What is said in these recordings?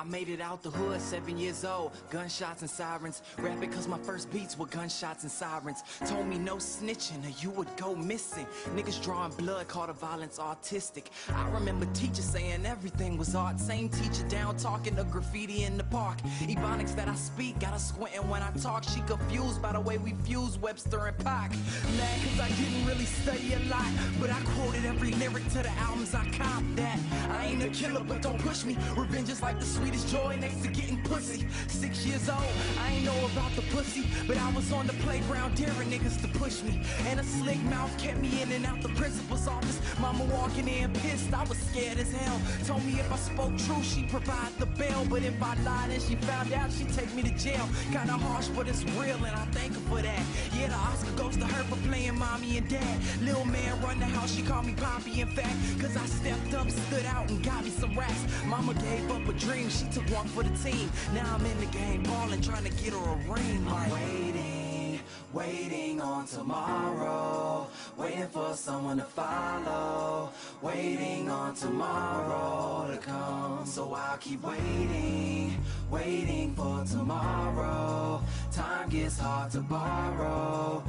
I made it out the hood, seven years old. Gunshots and sirens. Rapping cause my first beats were gunshots and sirens. Told me no snitching or you would go missing. Niggas drawing blood, call the violence artistic. I remember teachers saying everything was art. Same teacher down talking to graffiti in the park. Ebonics that I speak, got her squinting when I talk. She confused by the way we fuse Webster and Pac. Mad cause I didn't really study a lot. But I quoted every lyric to the albums I copped that. Ain't a killer, but don't push me. Revenge is like the sweetest joy next to getting pussy. Six years old, I ain't know about the pussy, but I was on the playground daring niggas to push me. And a slick mouth kept me in and out the principal's office. Mama walking in pissed, I was scared as hell. Told me if I spoke true, she'd provide the bail. But if I lied and she found out, she'd take me to jail. Kinda harsh, but it's real, and I thank her for that. Yeah, goes to her for playing mommy and dad. Little man run the house, she called me Poppy, in fact. Cause I stepped up, stood out, and got me some racks. Mama gave up a dream, she took one for the team. Now I'm in the game, ballin', trying to get her a ring. Like, waiting, waiting on tomorrow. Waiting for someone to follow. Waiting on tomorrow to come. So I'll keep waiting, waiting for tomorrow. Time gets hard to borrow.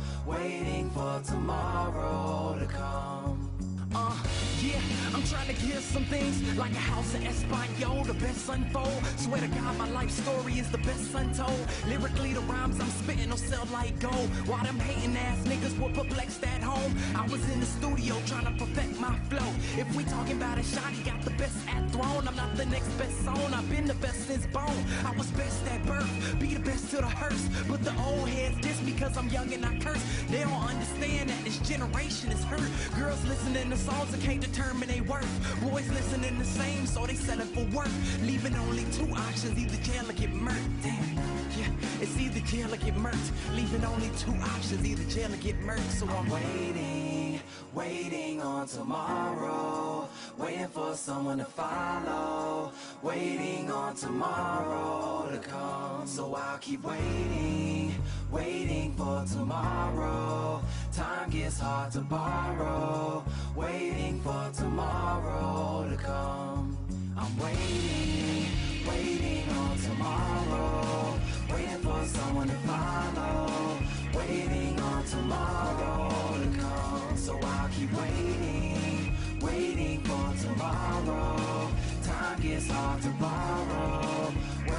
Tomorrow to come. Uh, yeah, I'm trying to give some things like a house in Espanol, the best unfold. Swear to God, my life story is the best untold. Lyrically, the rhymes I'm spitting will sell like gold. While them hating ass niggas were perplexed at home, I was in the studio trying to perfect my flow. If we talking about a shot, he got the best at throne. I'm not the next best zone, I've been the best since bone. I was best at birth, be the best to the hearse. But the old heads diss because I'm young and I curse. They don't understand that this generation is hurt. Girls listening to songs that can't determine their worth. Boys listening the same, so they selling for work. Leaving only two options, either jail or get murked. Damn. Yeah, it's either jail or get murked. Leaving only two options, either jail or get murked. So I'm waiting, waiting on tomorrow. Waiting for someone to follow. Waiting on tomorrow to come. So I'll keep waiting, waiting for tomorrow. Time gets hard to borrow. Waiting for tomorrow to come. I'm waiting, waiting on tomorrow. Waiting for someone to follow. Waiting on tomorrow to come. So I'll keep waiting, waiting for tomorrow. Time gets hard to borrow.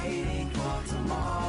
Waiting for tomorrow.